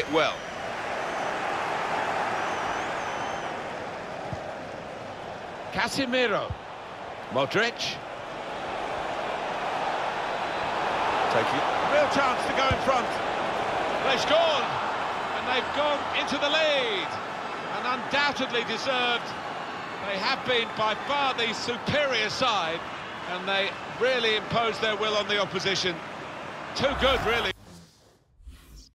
it well. Casemiro. Modric. Take it. real chance to go in front. They scored, and they've gone into the lead, and undoubtedly deserved. They have been by far the superior side, and they really imposed their will on the opposition. Too good, really.